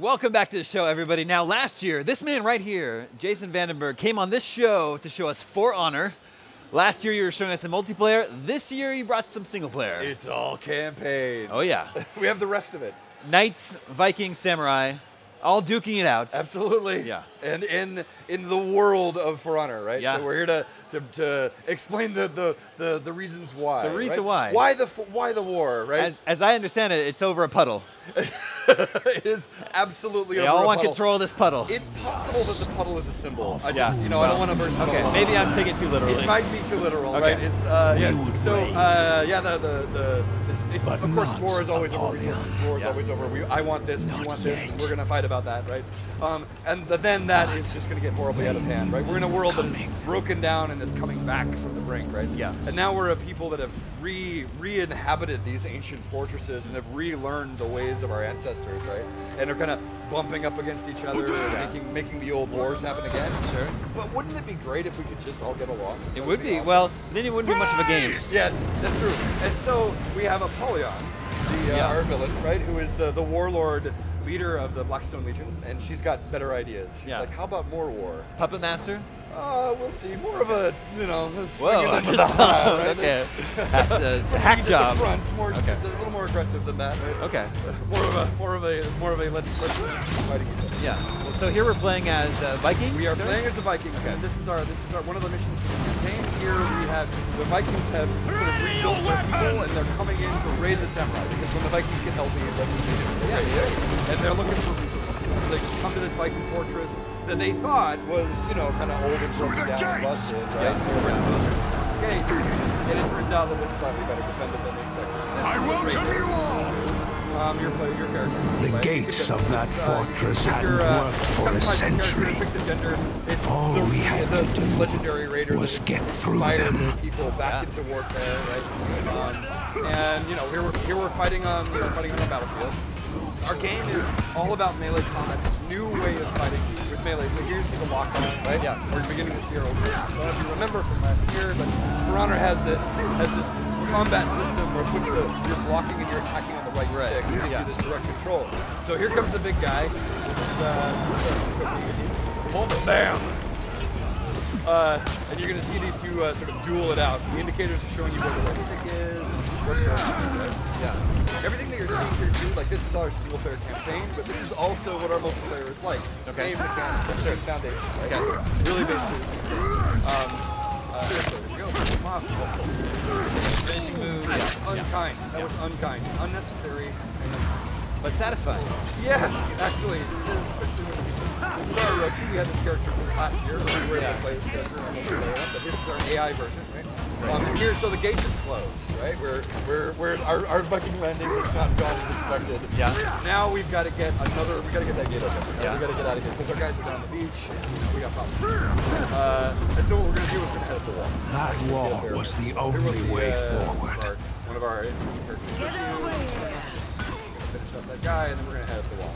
Welcome back to the show, everybody. Now, last year, this man right here, Jason VandenBerghe, came on this show to show us For Honor. Last year, you were showing us a multiplayer. This year, you brought some single player. It's all campaign. oh, yeah. We have the rest of it. Knights, Vikings, Samurai, all duking it out. Absolutely. Yeah. And in in the world of For Honor, right? Yeah. So we're here to, to, to explain the, the, the, the reasons why. The reason right? why. Why the why the war, right? As, as I understand it, it's over a puddle. it is absolutely They over all a want puddle. control of this puddle. It's possible that the puddle is a symbol. I Yeah. you know, I don't want to burst okay, bubble. maybe I'm taking it too literally. It might be too literal, Okay. right? It's uh, yes. So uh, yeah, the the, the it's, it's of course war is always over Apollyon. resources. War is Yeah. always over. We, I want this, and you Not want this, and we're gonna fight about that, right? Um, and th- then that is just gonna get horribly out of hand, right? We're in a world that is broken down and is coming back from the brink, right? Yeah. And now we're a people that have re re-inhabited these ancient fortresses and have relearned the ways of our ancestors, right? And are kind of bumping up against each other, and making making the old wars happen again. Sure. But wouldn't it be great if we could just all get along? It That would be. awesome. Well, then it wouldn't be much of a game. Yes, that's true. And so we have Apollyon, the, uh, Yeah. our villain, right, who is the, the warlord leader of the Blackstone Legion, and she's got better ideas. She's Yeah. like, how about more war? Puppet Master? Uh, we'll see. More of a, you know, a Whoa. swinging into right? okay. At the, the hack job. The front, more, Okay. a little more aggressive than that. Right? Okay. More of a, more of a, more of a. Let's let's fighting each other. Yeah. Well, so here we're playing as uh, Viking. We are sir? playing as the Vikings, and this is our this is our one of the missions for the campaign. Here we have the Vikings have sort of rebuilt their people, and they're coming in to raid the samurai because when the Vikings get healthy, that's what they do. They raid, and they're looking for resources. They come to this Viking fortress that they thought was you know kind of old and broken down and busted, right? They were gonna bust its gates, and it turns out that it's slightly better defended than they expected. This I welcome you all. Um, your player, your character. The right? gates You of get that uh, fortress you hadn't uh, worked for a customize your character, century. pick the gender. It's All the, we had the, to do legendary raider was get through them. people back into warfare, right? Um, and you know, here we're here we're fighting on you know, fighting on a battlefield. Our game is all about melee combat, this new way of fighting with melee. So here you see the lockdown, right? Yeah. We're beginning to see our old systems. I don't know if you remember from last year, but For Honor has this has this combat system where it puts the you're blocking and you're attacking right, stick. Gives Yeah. you this direct control. So here comes the big guy. This is uh, bam. Uh, and you're going to see these two uh, sort of duel it out. The indicators are showing you where the right stick is and what's going on. Right? Yeah. Everything that you're seeing here too, like this is our single player campaign, but this is also what our multiplayer is like. It's the Okay. same mechanics, same foundation. Right? Okay. Really basically. Um, uh, so there we go. Off. Finishing move. Yeah, unkind. That was unkind. Unnecessary. But satisfying. Yes, actually, especially when we this is our Orochi. We had this character from last year. We were able to play this character but this is our AI version, right? And here, so the gates are closed, right? We're, we're, we're our, our Viking landing has not gone as expected. Yeah. Now we've got to get another. We got to get that gate open. Yeah. We got to get out of here because our guys are down the beach. And we got problems. Uh, and so what we're gonna do is we're gonna head up the wall. That wall Here was the Here we'll only way uh, forward. Our, one of our NPC characters. Get over here! Finish up that guy, and then we're gonna head up the wall.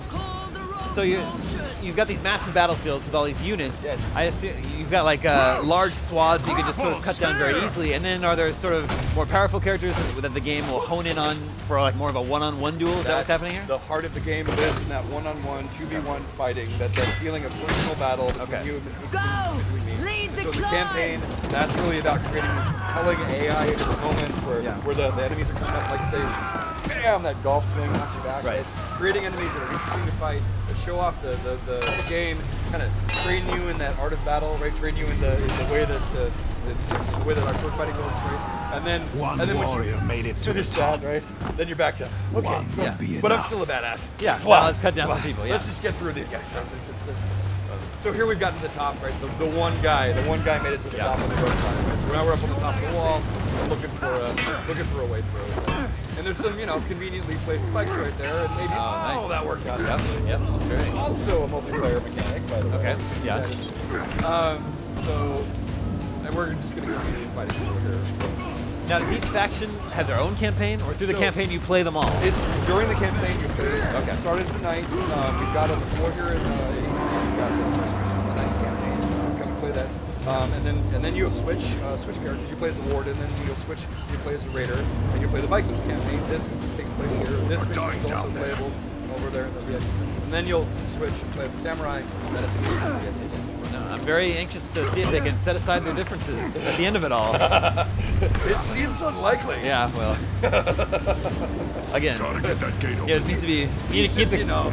Call the road So you, you've got these massive battlefields with all these units. Yes. I assume you've got like uh, large swaths you can just sort of cut down very easily. And then are there sort of more powerful characters that the game will hone in on for like more of a one-on-one duel? Is that what's That's happening here? The heart of the game lives in that one-on-one, 2v1 fighting, that, that feeling of personal battle between Okay. you and between, Go! between me. Lead And the so the campaign, that's really about creating this compelling AI moments where, Yeah. where the, the enemies are coming up, like say, bam, that golf swing knocks you back. Right. Creating enemies that are interesting to fight, that show off the, the, the, the game, kind of train you in that art of battle, right? Train you in the, in the way that uh, the, the way that our sword fighting goes, right? And then One and then once you warrior made it to the finish top. that, right? Then you're back to okay, One yeah, would be but I'm still a badass. Yeah, Wow. well, let's cut down some people, yeah. Let's just get through these guys. right? Uh, So here we've gotten to the top, right? The, the one guy, the one guy made it to the Yeah. top of the road. Right? So now we're up on the top of the wall, we're looking for a looking for a way through. And there's some, you know, conveniently placed spikes right there, and maybe Oh, nice. oh, that worked out. Yep. Yep. Also a multiplayer mechanic, by the way. Okay, yeah. Um, so, and we're just gonna continue fighting here. Now, does each faction have their own campaign, or through the campaign you play them all? It's during the campaign you play. Okay. Okay. Start as the Knights. Um, we've got on the floor here in uh, E3, we've got the first mission, the Knights campaign. Come and play this. Um, and then and then you'll switch uh, switch characters. You play as a Warden, and then you'll switch. You play as a Raider, and you play the Vikings campaign. This takes place here. This mission is also down there. playable over there in the VIP. And then you'll switch and play with the samurai. And the end, you'll be at the No, I'm very anxious to see if they can set aside their differences at the end of it all. It seems unlikely. Yeah, well. Again, Gotta get that gate open. yeah, it needs to be. You need to keep Keep the. you know,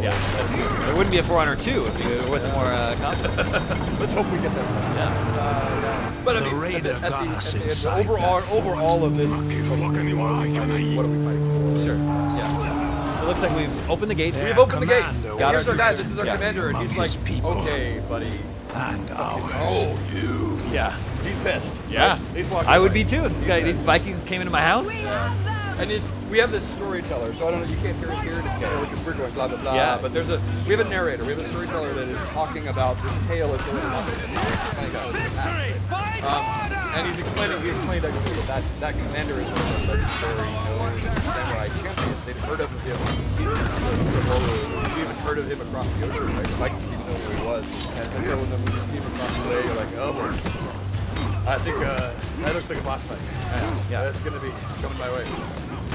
this is sort of a temporary state. All Yeah, there wouldn't be a For Honor 2 if you wasn't more uh, confident. Let's hope we get there. Yeah. But I The mean, raider at the, at got the, at us the, inside overall, that overall of this, is Look in the eye, can I what are we fighting for? Sure. Yeah. It looks like we've opened the gate. Yeah. We've opened the gates. Got Here's our our guy. This is our Yeah. commander, and he's like, people. okay, buddy. And ours. Oh, you. Yeah. He's pissed. Yeah. He's walking I would away. be too. This guy, these Vikings came into my house. And it's we have this storyteller, so I don't know. You can't hear it here necessarily because we're going blah blah blah. Yeah. But there's a we have a narrator. We have a storyteller that is talking about this tale is going on. Um, and he's explaining. He explained that that that commander is one of the legendary you know, samurai champions. They'd heard of him. He was We even heard of him across the ocean. Right? The Vikings didn't know who he was. And, and so when, the, when you see him across the way, you're like, oh. I think uh, that looks like a boss fight. Yeah. That's gonna be it's coming my way.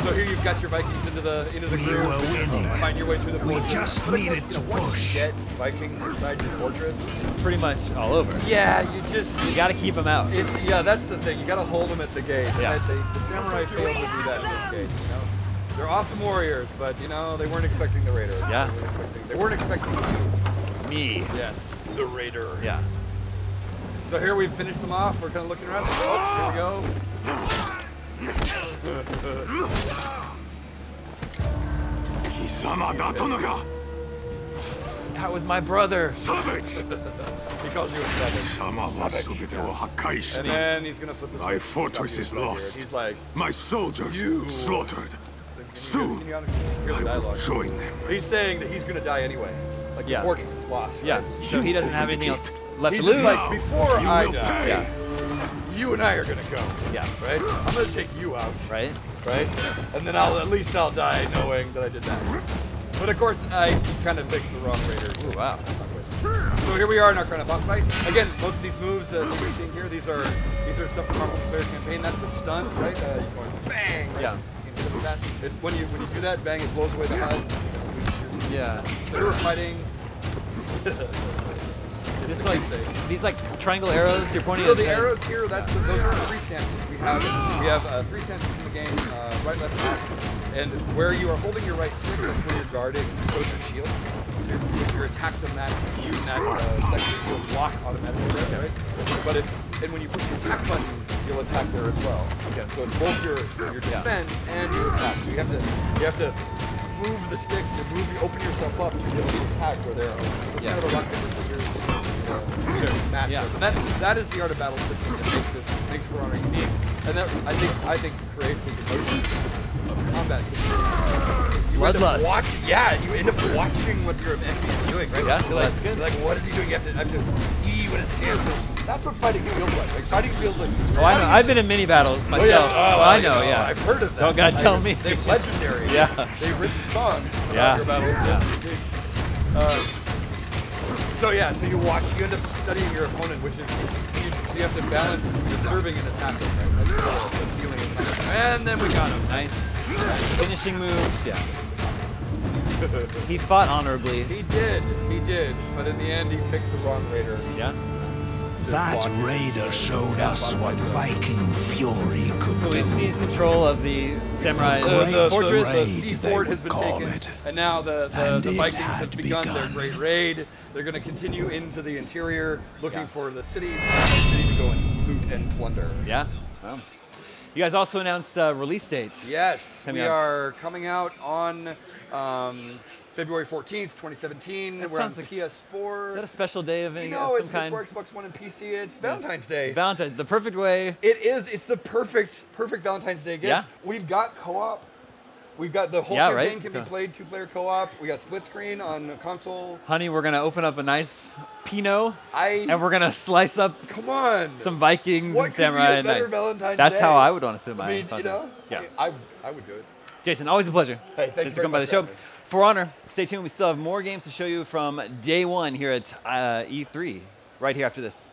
So here you've got your Vikings into the into the We groove. were winning. Find your way through the We fortress. just But of needed course, to you know, once push. Get Vikings inside your fortress. It's pretty much all over. Yeah, you just You got to keep them out. It's yeah, that's the thing. You got to hold them at the gate. Yeah. They, the samurai failed to do that in this case. You know, they're awesome warriors, but you know they weren't expecting the raider. Yeah. They weren't expecting, they weren't expecting you. Me. Yes, the raider. Yeah. So here we've finished them off. We're kind of looking around. Oh, here we go. That was my brother. Savage. he calls you a savage. savage. And then he's gonna flip this. My fortress is lost. He's like, my soldiers you. slaughtered. Soon, I will join them. He's saying that he's gonna die anyway. Like yeah. the fortress is lost. Right? Yeah. So he doesn't have anything else left He's to lose. like, before You I die. Yeah. you and I are gonna go. Yeah. Right? I'm gonna take you out. Right? Right? And then I'll at least I'll die knowing that I did that. But of course I kind of picked the wrong raider. Ooh, wow. So here we are in our kind of boss fight. Again, most of these moves uh, that you're seeing here, these are these are stuff from our multiplayer campaign. That's the stun, right? Uh, you're going bang. Right? Yeah. You can hit it with that. It, when you when you do that, bang, it blows away the HUD. Yeah. They were fighting. This like these like triangle arrows you're pointing So at. the the- arrows here, that's the, those are three stances. We have we have uh, three stances in the game, uh, right, left, back, and where you are holding your right stick, that's where you're guarding goes your shield. So you're, if you're attacked on that, in that uh, section, you'll block automatically, there, right? But if and when you push the attack button, you'll attack there as well. Okay. So it's both your your Yeah. defense and your attack. So you have to you have to move the stick to move open yourself up to be able to attack where they're. So it's Yeah. kind of a rock paper scissors. Sure. match. Yeah. And that's that is the art of battle system that makes this makes For Honor unique, and that I think I think creates this emotion of combat. You end up watch, yeah, you end up watching what your enemy is doing, right? Yeah, You're like, that's good. like, what is he doing? You have to, have to see what his stance is. That's what fighting feels like. Like fighting feels like. Oh, I know. I've been in mini battles Oh, myself. yeah. so Oh, I you know, yeah. I've heard of that. Don't gotta I- tell me. They're legendary. Yeah. They've written songs about Yeah. your battles. Yeah. Uh, so yeah, so you watch, you end up studying your opponent, which is, which is you, so you have to balance observing and attacking, right? That's the, the feeling. And then we got him. Nice. Finishing move. Yeah. he fought honorably. He did, he did, but in the end, he picked the wrong raider. Yeah. To That block raider showed us what Viking fury could So do. we've seized control of the samurai The, the, fortress. the, raid, sea they fort has been taken, it. and now the, the, And the Vikings have begun, their great raid. They're going to continue into the interior, looking for the city, the city to go and loot and plunder. yeah. Well. You guys also announced uh, release dates. Yes, Coming we out. are coming out on um, February 14th, 2017. That We're on like- PS4. Is that a special day of any you know, of it's some kind? PS4, Xbox One, and PC. It's Valentine's Day. Valentine's, the perfect way. It is. It's the perfect, perfect Valentine's Day gift. Yeah. We've got co-op. We've got the whole Yeah, campaign right? can So- be played two-player co-op. We got split screen on console. Honey, we're gonna open up a nice Pinot, I and we're gonna slice up come on. some Vikings what and could be samurai. a better. Valentine's That's Day? how I would want to spend my I mean, you know. Yeah. I, I would do it. Jason, always a pleasure. Hey, thank Thanks for coming by the show. For Honor, stay tuned. We still have more games to show you from day one here at uh, E3, right here after this.